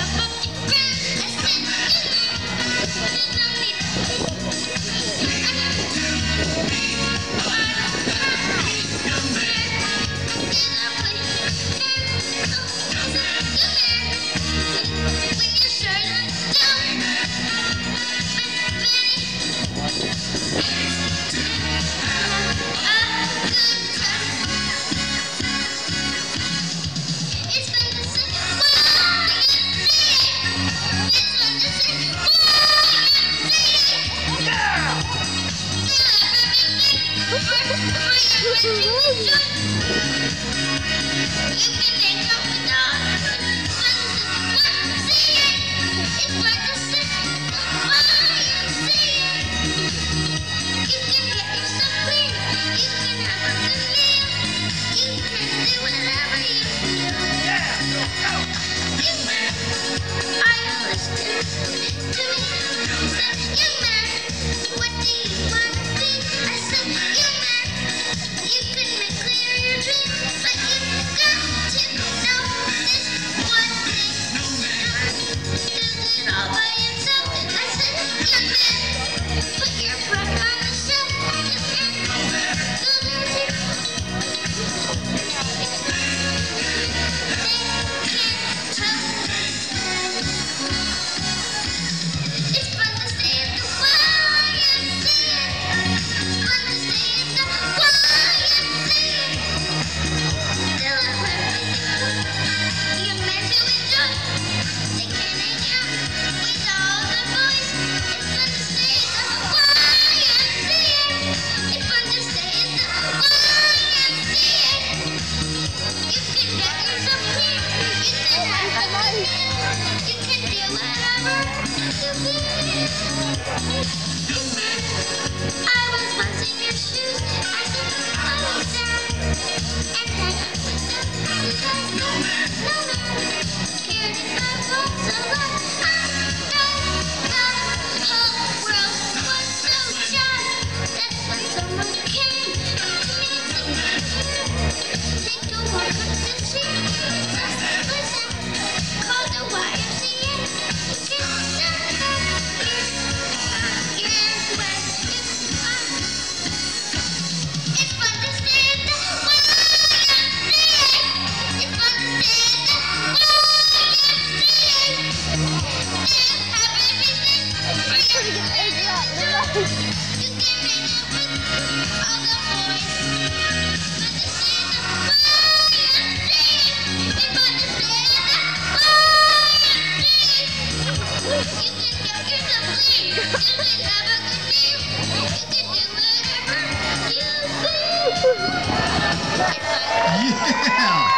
Somebody call yeah!